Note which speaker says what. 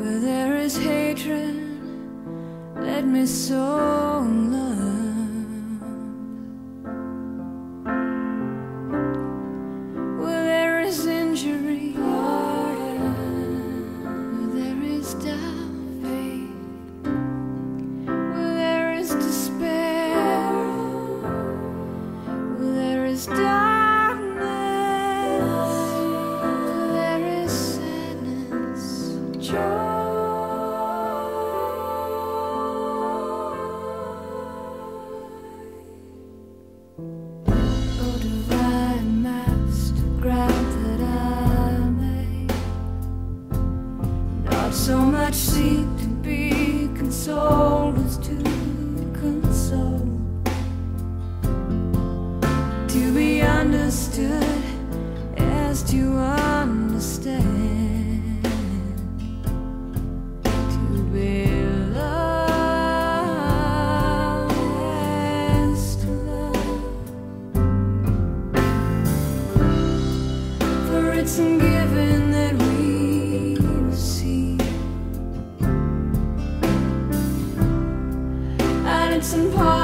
Speaker 1: Where there is hatred, let me sow love. So much seek to be consoled as to console, to be understood as to understand, to be to love. For it's receive, and it's in part.